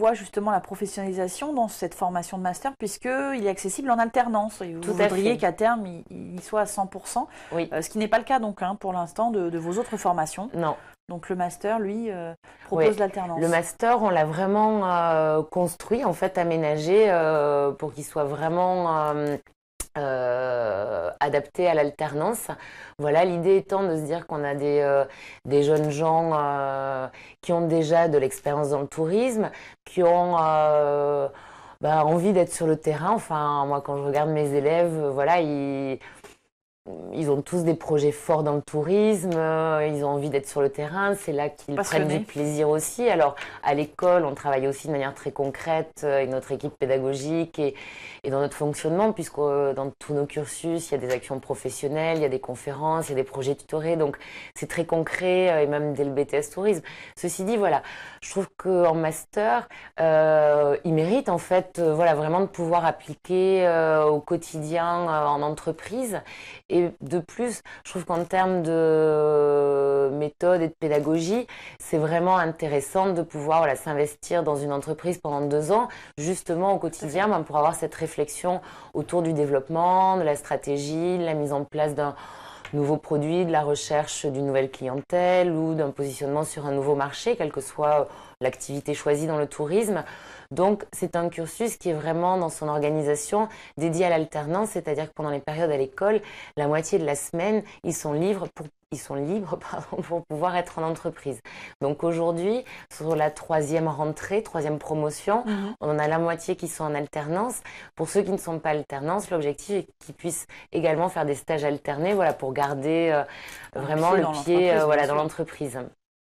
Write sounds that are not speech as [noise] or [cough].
voit justement la professionnalisation dans cette formation de master puisqu'il est accessible en alternance. Et vous Tout voudriez qu'à terme, il, il soit à 100%, Oui. euh, ce qui n'est pas le cas donc hein, pour l'instant de, de vos autres formations. Non. Donc le master, lui, euh, propose Oui. l'alternance. Le master, on l'a vraiment euh, construit, en fait, aménagé pour qu'il soit vraiment euh, adapté à l'alternance. Voilà, l'idée étant de se dire qu'on a des, euh, des jeunes gens euh, qui ont déjà de l'expérience dans le tourisme, qui ont euh, bah, envie d'être sur le terrain. Enfin, moi, quand je regarde mes élèves, voilà, ils ils ont tous des projets forts dans le tourisme, euh, ils ont envie d'être sur le terrain, c'est là qu'ils prennent du plaisir aussi. Alors à l'école, on travaille aussi de manière très concrète euh, avec notre équipe pédagogique et, et dans notre fonctionnement, puisque euh, dans tous nos cursus, il y a des actions professionnelles, il y a des conférences, il y a des projets tutorés, donc c'est très concret et même dès le BTS tourisme. Ceci dit, voilà, je trouve qu'en master, euh, il mérite en fait, euh, voilà, vraiment de pouvoir appliquer euh, au quotidien en entreprise. Et de plus, je trouve qu'en termes de méthode et de pédagogie, c'est vraiment intéressant de pouvoir s'investir dans une entreprise pendant deux ans, justement au quotidien, ben, pour avoir cette réflexion autour du développement, de la stratégie, de la mise en place d'un nouveau produit, de la recherche d'une nouvelle clientèle ou d'un positionnement sur un nouveau marché, quelle que soit l'activité choisie dans le tourisme. Donc, c'est un cursus qui est vraiment dans son organisation dédié à l'alternance, c'est-à-dire que pendant les périodes à l'école, la moitié de la semaine, ils sont libres pour ils sont libres [laughs] pardon, pour pouvoir être en entreprise. Donc aujourd'hui, sur la troisième rentrée, troisième promotion, Mhm. on en a la moitié qui sont en alternance. Pour ceux qui ne sont pas alternance, l'objectif est qu'ils puissent également faire des stages alternés, voilà, pour garder euh, vraiment le pied euh, voilà, dans l'entreprise.